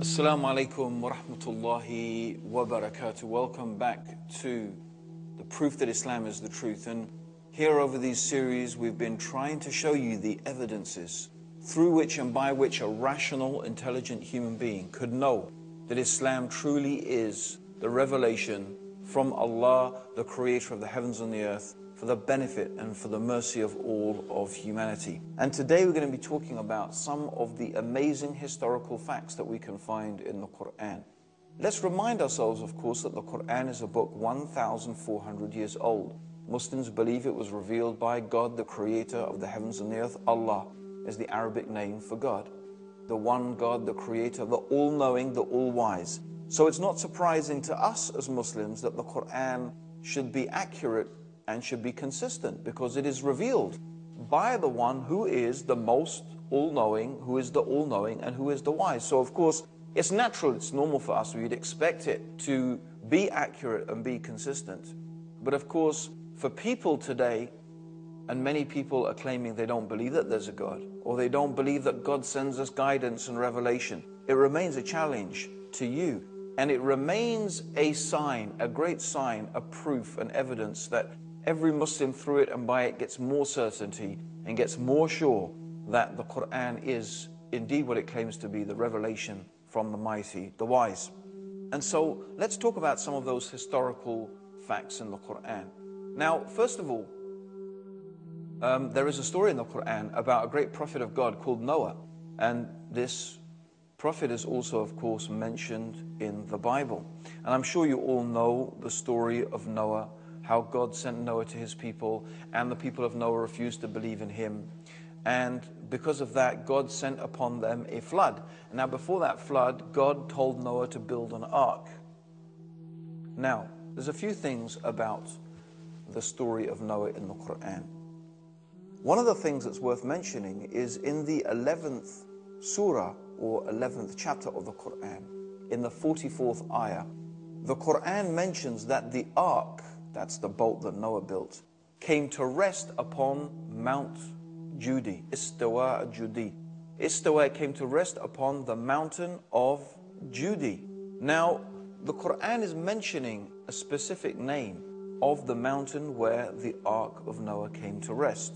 Assalamu alaikum wa rahmatullahi wa barakatuh. Welcome back to the proof that Islam is the truth. And here over these series, we've been trying to show you the evidences through which and by which a rational, intelligent human being could know that Islam truly is the revelation from Allah, the creator of the heavens and the earth, for the benefit and for the mercy of all of humanity. And today we're going to be talking about some of the amazing historical facts that we can find in the Quran. Let's remind ourselves, of course, that the Quran is a book 1,400 years old. Muslims believe it was revealed by God, the creator of the heavens and the earth. Allah is the Arabic name for God. The one God, the creator, the all knowing, the all wise. So it's not surprising to us as Muslims that the Quran should be accurate and should be consistent because it is revealed by the one who is the most all knowing, who is the all knowing, and who is the wise. So, of course, it's natural, it's normal for us, we'd expect it to be accurate and be consistent. But of course, for people today, and many people are claiming they don't believe that there's a God, or they don't believe that God sends us guidance and revelation. It remains a challenge to you. And it remains a sign, a great sign, a proof, an evidence that every Muslim through it and by it gets more certainty and gets more sure that the Quran is indeed what it claims to be the revelation from the mighty, the wise. And so let's talk about some of those historical facts in the Quran. Now, first of all, um, there is a story in the Quran about a great prophet of God called Noah. And this prophet is also, of course, mentioned in the Bible. And I'm sure you all know the story of Noah how God sent Noah to his people, and the people of Noah refused to believe in him. And because of that, God sent upon them a flood. Now, before that flood, God told Noah to build an ark. Now, there's a few things about the story of Noah in the Quran. One of the things that's worth mentioning is in the 11th surah or 11th chapter of the Quran, in the 44th ayah, the Quran mentions that the ark that's the boat that Noah built, came to rest upon Mount Judi, Istawa Judi. Istawa came to rest upon the mountain of Judi. Now, the Quran is mentioning a specific name of the mountain where the Ark of Noah came to rest.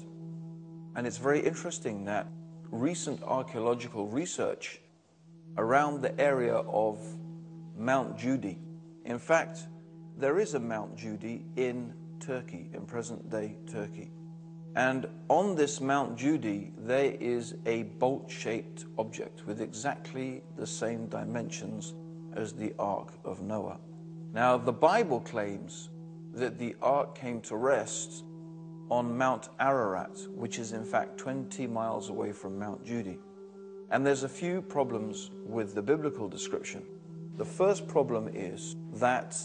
And it's very interesting that recent archaeological research around the area of Mount Judi, in fact, there is a Mount Judi in Turkey, in present day Turkey. And on this Mount Judi, there is a bolt shaped object with exactly the same dimensions as the Ark of Noah. Now, the Bible claims that the Ark came to rest on Mount Ararat, which is in fact 20 miles away from Mount Judi. And there's a few problems with the biblical description. The first problem is that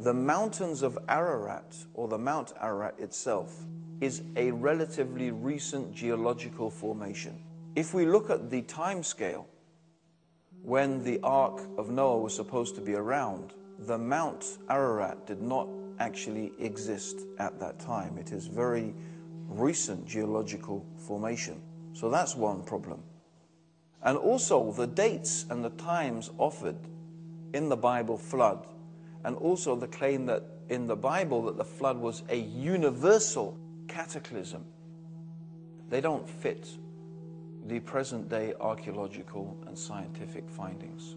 the mountains of Ararat, or the Mount Ararat itself, is a relatively recent geological formation. If we look at the time scale when the Ark of Noah was supposed to be around, the Mount Ararat did not actually exist at that time. It is very recent geological formation. So that's one problem. And also the dates and the times offered in the Bible flood and also the claim that in the Bible that the flood was a universal cataclysm. They don't fit the present day archaeological and scientific findings.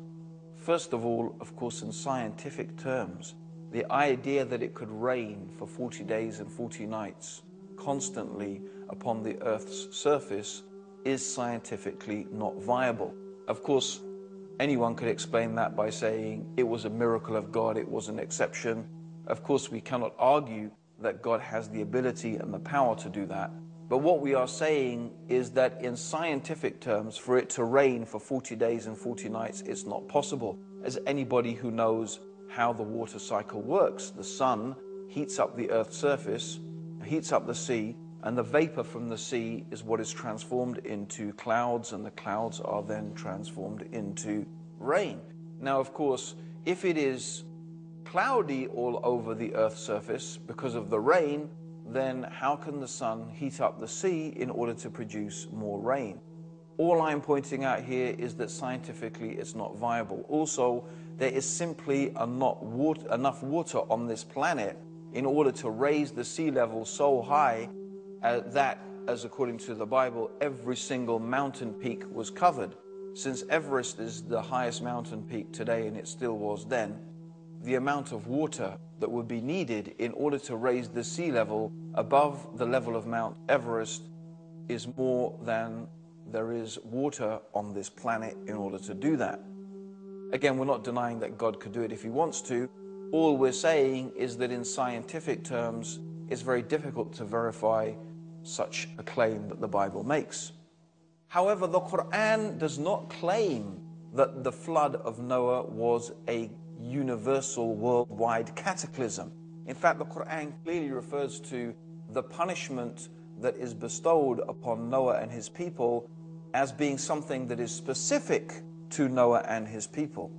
First of all, of course, in scientific terms, the idea that it could rain for 40 days and 40 nights constantly upon the Earth's surface is scientifically not viable. Of course, Anyone could explain that by saying it was a miracle of God, it was an exception. Of course, we cannot argue that God has the ability and the power to do that. But what we are saying is that in scientific terms, for it to rain for 40 days and 40 nights, it's not possible. As anybody who knows how the water cycle works, the sun heats up the earth's surface, heats up the sea, and the vapor from the sea is what is transformed into clouds, and the clouds are then transformed into rain. Now, of course, if it is cloudy all over the earth's surface because of the rain, then how can the sun heat up the sea in order to produce more rain? All I'm pointing out here is that scientifically it's not viable. Also, there is simply water, enough water on this planet in order to raise the sea level so high uh, that, as according to the Bible, every single mountain peak was covered. Since Everest is the highest mountain peak today, and it still was then, the amount of water that would be needed in order to raise the sea level above the level of Mount Everest is more than there is water on this planet in order to do that. Again, we're not denying that God could do it if He wants to. All we're saying is that in scientific terms, it's very difficult to verify such a claim that the Bible makes. However, the Quran does not claim that the flood of Noah was a universal worldwide cataclysm. In fact, the Quran clearly refers to the punishment that is bestowed upon Noah and his people as being something that is specific to Noah and his people.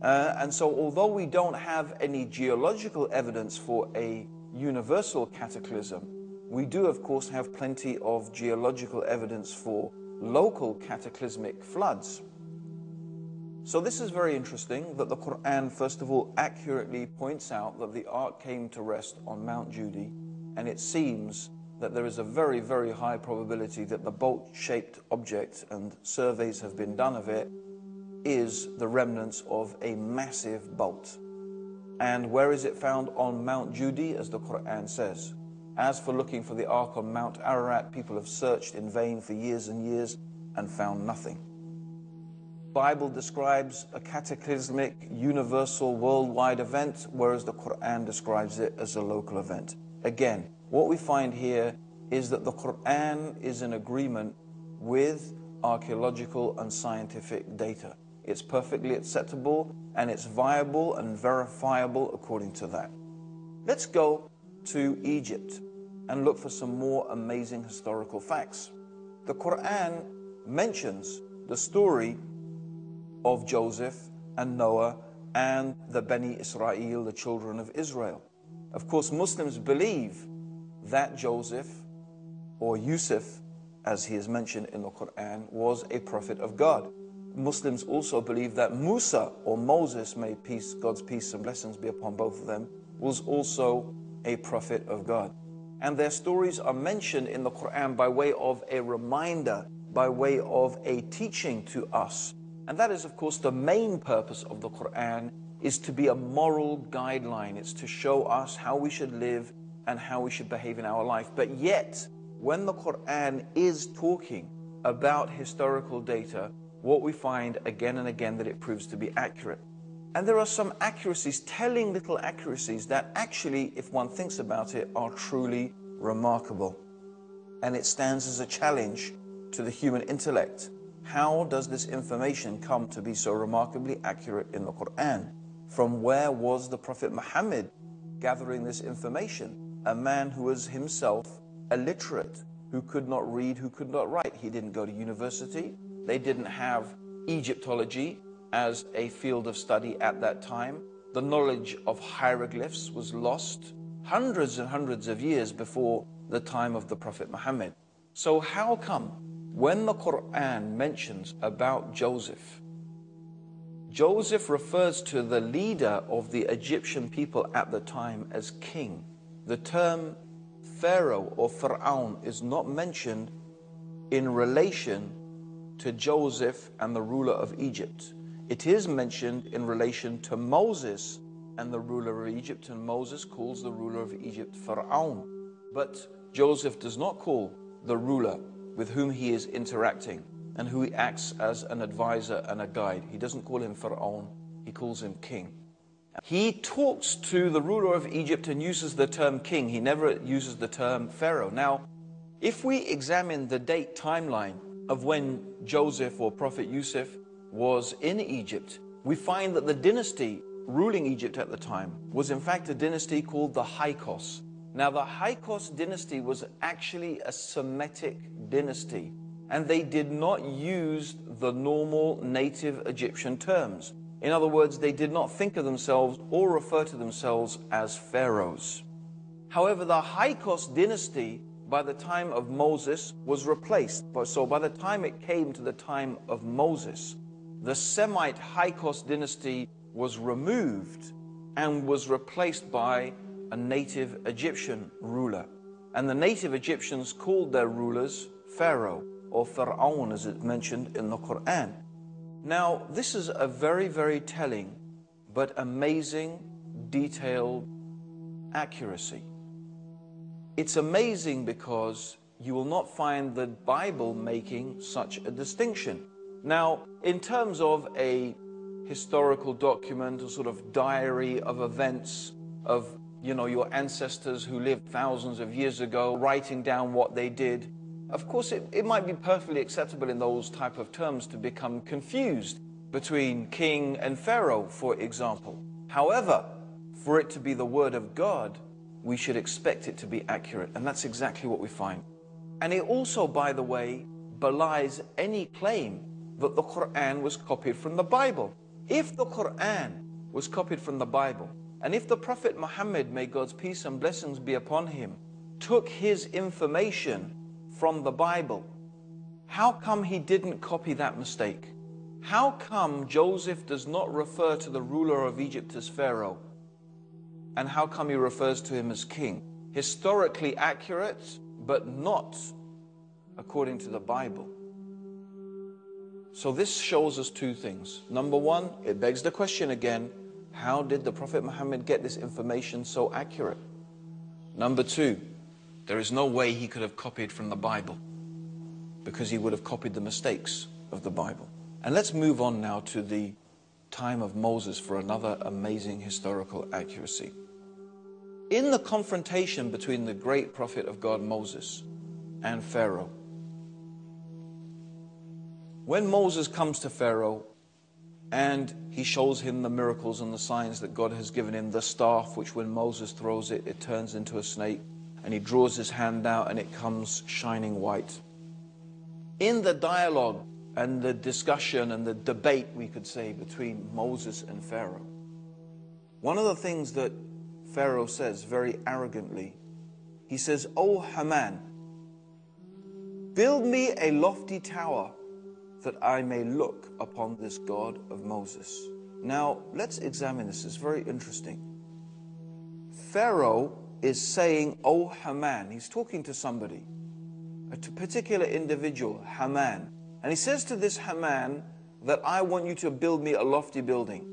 Uh, and so, although we don't have any geological evidence for a universal cataclysm, we do, of course, have plenty of geological evidence for local cataclysmic floods. So, this is very interesting that the Quran, first of all, accurately points out that the ark came to rest on Mount Judi, and it seems that there is a very, very high probability that the bolt shaped object, and surveys have been done of it, is the remnants of a massive bolt. And where is it found? On Mount Judi, as the Quran says. As for looking for the ark on Mount Ararat, people have searched in vain for years and years and found nothing. Bible describes a cataclysmic, universal, worldwide event, whereas the Quran describes it as a local event. Again, what we find here is that the Quran is in agreement with archaeological and scientific data. It's perfectly acceptable and it's viable and verifiable according to that. Let's go to Egypt and look for some more amazing historical facts. The Quran mentions the story of Joseph and Noah and the Beni Israel, the children of Israel. Of course, Muslims believe that Joseph or Yusuf, as he is mentioned in the Quran, was a prophet of God. Muslims also believe that Musa or Moses, may peace, God's peace and blessings be upon both of them, was also a prophet of God. And their stories are mentioned in the Quran by way of a reminder, by way of a teaching to us. And that is, of course, the main purpose of the Quran is to be a moral guideline. It's to show us how we should live and how we should behave in our life. But yet, when the Quran is talking about historical data, what we find again and again that it proves to be accurate. And there are some accuracies, telling little accuracies that actually, if one thinks about it, are truly remarkable. And it stands as a challenge to the human intellect. How does this information come to be so remarkably accurate in the Quran? From where was the Prophet Muhammad gathering this information? a man who was himself illiterate, who could not read, who could not write. He didn't go to university. They didn't have Egyptology as a field of study at that time. The knowledge of hieroglyphs was lost hundreds and hundreds of years before the time of the Prophet Muhammad. So, how come when the Quran mentions about Joseph, Joseph refers to the leader of the Egyptian people at the time as king? the term Pharaoh or Pharaoh is not mentioned in relation to Joseph and the ruler of Egypt. It is mentioned in relation to Moses and the ruler of Egypt, and Moses calls the ruler of Egypt Pharaoh. But Joseph does not call the ruler with whom he is interacting and who he acts as an advisor and a guide. He doesn't call him Pharaoh, he calls him king. He talks to the ruler of Egypt and uses the term king. He never uses the term Pharaoh. Now, if we examine the date timeline of when Joseph or Prophet Yusuf was in Egypt, we find that the dynasty ruling Egypt at the time was in fact a dynasty called the Hyksos. Now, the Hyksos dynasty was actually a Semitic dynasty, and they did not use the normal native Egyptian terms. In other words, they did not think of themselves or refer to themselves as pharaohs. However, the Hyksos dynasty by the time of Moses was replaced. So by the time it came to the time of Moses, the Semite Hyksos dynasty was removed and was replaced by a native Egyptian ruler. And the native Egyptians called their rulers Pharaoh or Pharaoh as it's mentioned in the Quran. Now, this is a very, very telling but amazing, detailed accuracy. It's amazing because you will not find the Bible making such a distinction. Now, in terms of a historical document, a sort of diary of events of, you know, your ancestors who lived thousands of years ago, writing down what they did, of course, it, it might be perfectly acceptable in those type of terms to become confused between king and pharaoh, for example. However, for it to be the word of God, we should expect it to be accurate. And that's exactly what we find. And it also, by the way, belies any claim that the Quran was copied from the Bible. If the Quran was copied from the Bible, and if the Prophet Muhammad, may God's peace and blessings be upon him, took his information from the Bible, how come he didn't copy that mistake? How come Joseph does not refer to the ruler of Egypt as Pharaoh? And how come he refers to him as king? Historically accurate, but not according to the Bible. So this shows us two things. Number one, it begs the question again, how did the Prophet Muhammad get this information so accurate? Number two, there is no way he could have copied from the Bible because he would have copied the mistakes of the Bible. And let's move on now to the time of Moses for another amazing historical accuracy. In the confrontation between the great prophet of God, Moses, and Pharaoh, when Moses comes to Pharaoh and he shows him the miracles and the signs that God has given him, the staff, which when Moses throws it, it turns into a snake, and he draws his hand out and it comes shining white. In the dialogue and the discussion and the debate, we could say, between Moses and Pharaoh. One of the things that Pharaoh says very arrogantly, he says, O Haman, build me a lofty tower that I may look upon this God of Moses. Now, let's examine this. It's very interesting. Pharaoh is saying, O Haman. He's talking to somebody, a particular individual, Haman. And he says to this Haman that I want you to build me a lofty building.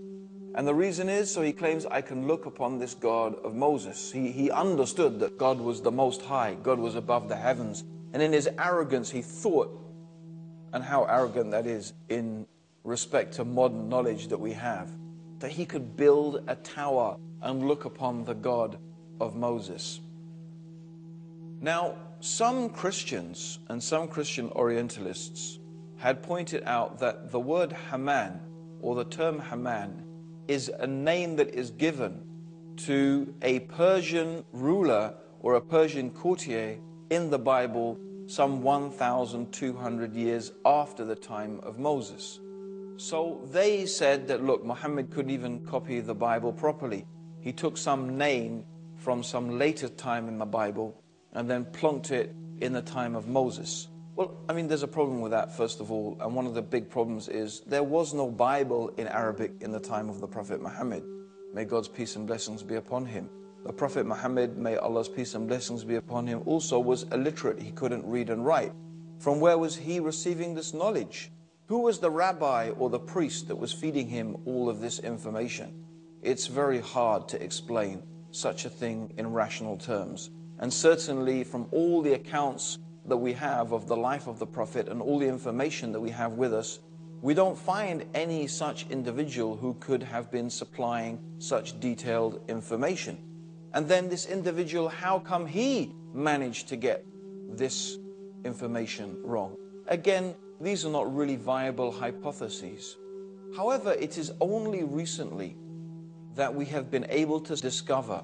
And the reason is, so he claims, I can look upon this God of Moses. He, he understood that God was the most high, God was above the heavens. And in his arrogance, he thought, and how arrogant that is in respect to modern knowledge that we have, that he could build a tower and look upon the God of Moses. Now, some Christians and some Christian Orientalists had pointed out that the word Haman or the term Haman is a name that is given to a Persian ruler or a Persian courtier in the Bible some 1,200 years after the time of Moses. So they said that, look, Muhammad couldn't even copy the Bible properly. He took some name from some later time in the Bible and then plunked it in the time of Moses. Well, I mean, there's a problem with that, first of all. And one of the big problems is there was no Bible in Arabic in the time of the Prophet Muhammad. May God's peace and blessings be upon him. The Prophet Muhammad, may Allah's peace and blessings be upon him, also was illiterate. He couldn't read and write. From where was he receiving this knowledge? Who was the rabbi or the priest that was feeding him all of this information? It's very hard to explain such a thing in rational terms. And certainly from all the accounts that we have of the life of the Prophet and all the information that we have with us, we don't find any such individual who could have been supplying such detailed information. And then this individual, how come he managed to get this information wrong? Again, these are not really viable hypotheses. However, it is only recently that we have been able to discover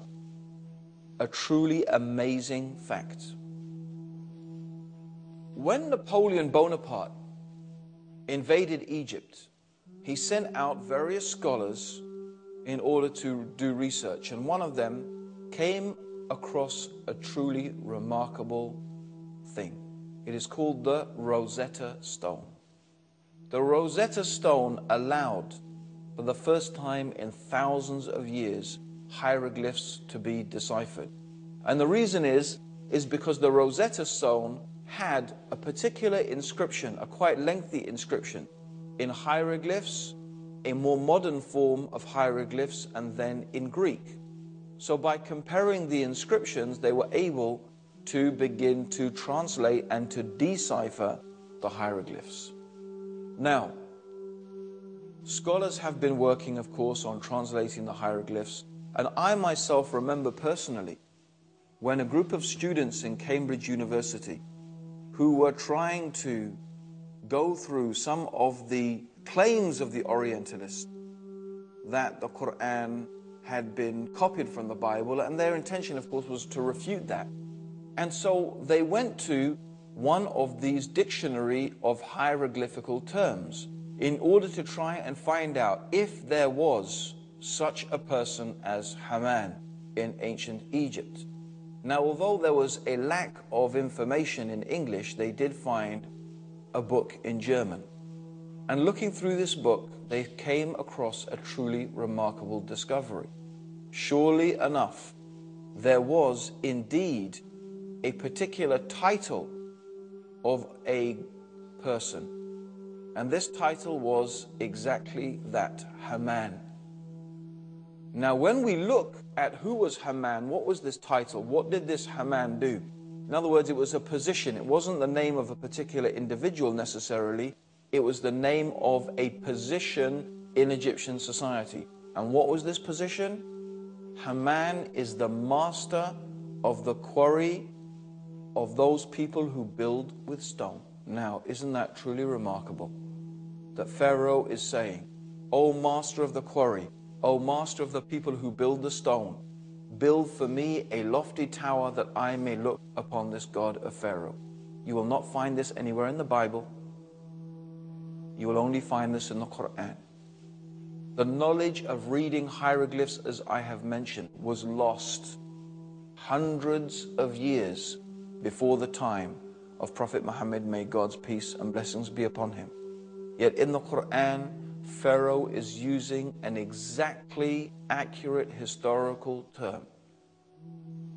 a truly amazing fact. When Napoleon Bonaparte invaded Egypt, he sent out various scholars in order to do research, and one of them came across a truly remarkable thing. It is called the Rosetta Stone. The Rosetta Stone allowed, for the first time in thousands of years, hieroglyphs to be deciphered. And the reason is, is because the Rosetta Stone had a particular inscription, a quite lengthy inscription, in hieroglyphs, a more modern form of hieroglyphs, and then in Greek. So by comparing the inscriptions, they were able to begin to translate and to decipher the hieroglyphs. Now, scholars have been working, of course, on translating the hieroglyphs, and I myself remember personally when a group of students in Cambridge University who were trying to go through some of the claims of the Orientalists that the Quran had been copied from the Bible, and their intention, of course, was to refute that. And so they went to one of these dictionary of hieroglyphical terms in order to try and find out if there was such a person as Haman in ancient Egypt. Now, although there was a lack of information in English, they did find a book in German. And looking through this book, they came across a truly remarkable discovery. Surely enough, there was indeed a particular title of a person. And this title was exactly that Haman. Now, when we look at who was Haman, what was this title? What did this Haman do? In other words, it was a position. It wasn't the name of a particular individual necessarily, it was the name of a position in Egyptian society. And what was this position? Haman is the master of the quarry of those people who build with stone. Now, isn't that truly remarkable? That Pharaoh is saying, O master of the quarry, O master of the people who build the stone, build for me a lofty tower that I may look upon this God of Pharaoh. You will not find this anywhere in the Bible. You will only find this in the Quran. The knowledge of reading hieroglyphs, as I have mentioned, was lost hundreds of years before the time of Prophet Muhammad, may God's peace and blessings be upon him. Yet in the Quran, Pharaoh is using an exactly accurate historical term.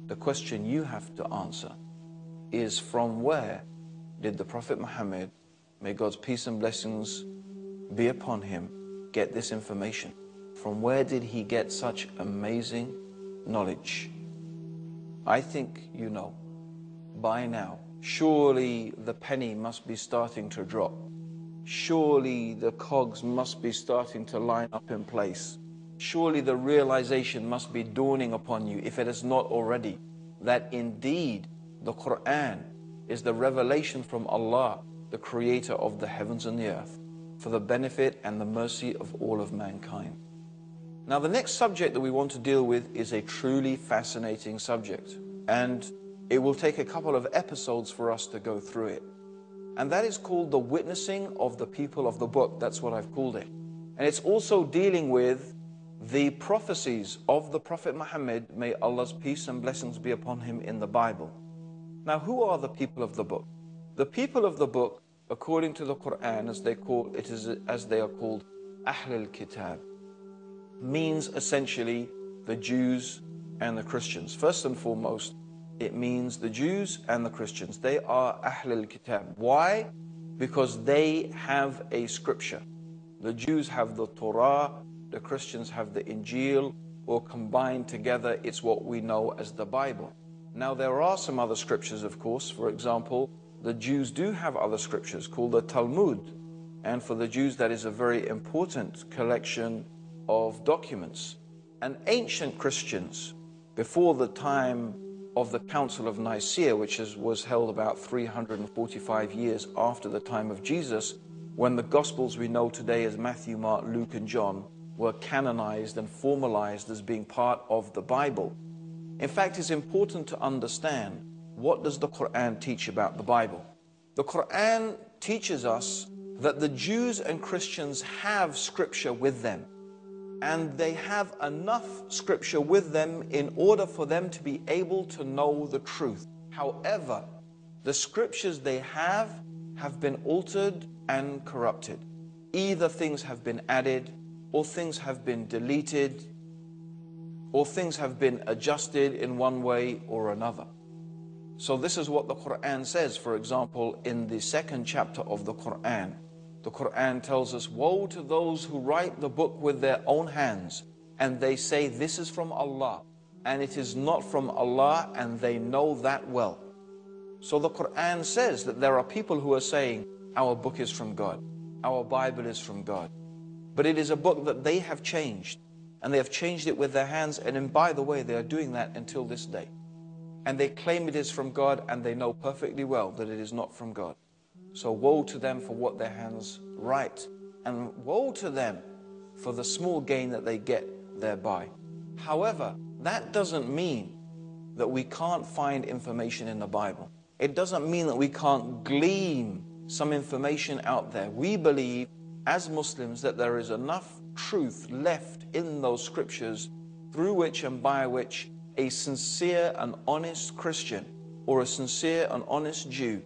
The question you have to answer is from where did the Prophet Muhammad, may God's peace and blessings be upon him, get this information? From where did he get such amazing knowledge? I think you know by now. Surely the penny must be starting to drop. Surely the cogs must be starting to line up in place. Surely the realization must be dawning upon you, if it is not already, that indeed the Quran is the revelation from Allah, the creator of the heavens and the earth, for the benefit and the mercy of all of mankind. Now, the next subject that we want to deal with is a truly fascinating subject. And it will take a couple of episodes for us to go through it. And that is called the witnessing of the people of the book. That's what I've called it. And it's also dealing with the prophecies of the Prophet Muhammad, may Allah's peace and blessings be upon him in the Bible. Now, who are the people of the book? The people of the book, according to the Quran, as they call it is as they are called Ahl al-Kitab, means essentially the Jews and the Christians. First and foremost, it means the Jews and the Christians. They are Ahl al-Kitab. Why? Because they have a scripture. The Jews have the Torah, the Christians have the Injil, or combined together, it's what we know as the Bible. Now, there are some other scriptures, of course. For example, the Jews do have other scriptures called the Talmud. And for the Jews, that is a very important collection of documents. And ancient Christians, before the time of the Council of Nicaea, which is, was held about 345 years after the time of Jesus, when the Gospels we know today as Matthew, Mark, Luke, and John were canonized and formalized as being part of the Bible. In fact, it's important to understand what does the Quran teach about the Bible. The Quran teaches us that the Jews and Christians have scripture with them. and they have enough scripture with them in order for them to be able to know the truth. However, the scriptures they have have been altered and corrupted. Either things have been added, or things have been deleted, or things have been adjusted in one way or another. So, this is what the Quran says, for example, in the second chapter of the Quran. The Quran tells us, Woe to those who write the book with their own hands, and they say, This is from Allah, and it is not from Allah, and they know that well. So the Quran says that there are people who are saying, Our book is from God, our Bible is from God. But it is a book that they have changed, and they have changed it with their hands, and, by the way, they are doing that until this day. And they claim it is from God, and they know perfectly well that it is not from God. So woe to them for what their hands write, and woe to them for the small gain that they get thereby. However, that doesn't mean that we can't find information in the Bible. It doesn't mean that we can't glean some information out there. We believe as Muslims that there is enough truth left in those scriptures through which and by which a sincere and honest Christian or a sincere and honest Jew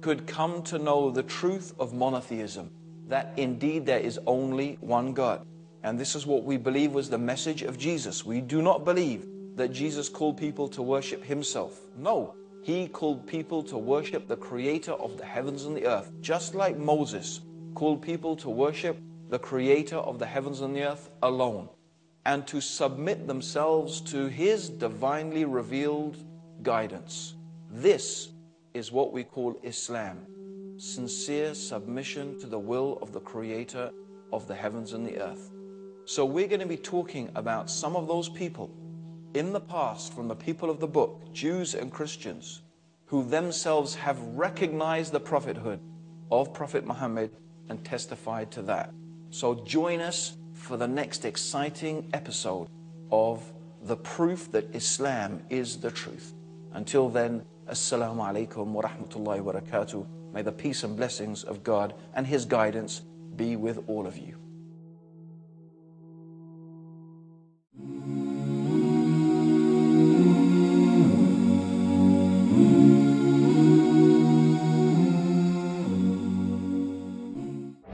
could come to know the truth of monotheism, that indeed there is only one God. And this is what we believe was the message of Jesus. We do not believe that Jesus called people to worship himself. No, he called people to worship the creator of the heavens and the earth, just like Moses called people to worship the creator of the heavens and the earth alone, and to submit themselves to his divinely revealed guidance. This is what we call Islam sincere submission to the will of the Creator of the heavens and the earth. So, we're going to be talking about some of those people in the past from the people of the book, Jews and Christians, who themselves have recognized the prophethood of Prophet Muhammad and testified to that. So, join us for the next exciting episode of the proof that Islam is the truth. Until then, Assalamu alaikum wa rahmatullahi wa barakatuh. May the peace and blessings of God and His guidance be with all of you.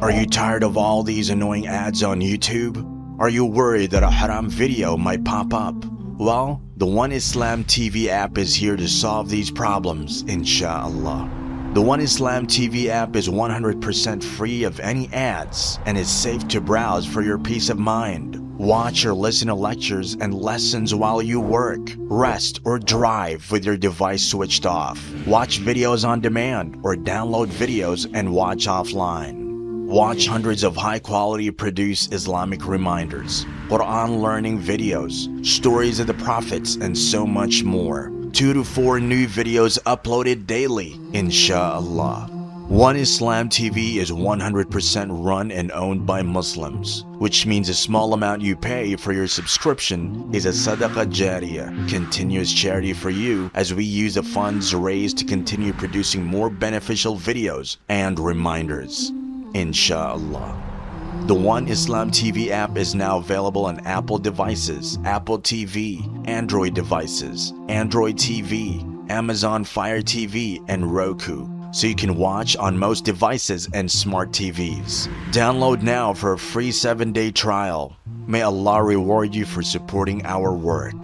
Are you tired of all these annoying ads on YouTube? Are you worried that a haram video might pop up? Well, the One Islam TV app is here to solve these problems, inshallah. The One Islam TV app is 100% free of any ads and is safe to browse for your peace of mind. Watch or listen to lectures and lessons while you work, rest, or drive with your device switched off. Watch videos on demand or download videos and watch offline. Watch hundreds of high quality produced Islamic reminders, Quran learning videos, stories of the prophets, and so much more. Two to four new videos uploaded daily, inshallah. One Islam TV is 100% run and owned by Muslims, which means a small amount you pay for your subscription is a sadaqah jariyah, continuous charity for you as we use the funds raised to continue producing more beneficial videos and reminders. Inshallah. The One Islam TV app is now available on Apple devices, Apple TV, Android devices, Android TV, Amazon Fire TV, and Roku, so you can watch on most devices and smart TVs. Download now for a free 7 day trial. May Allah reward you for supporting our work.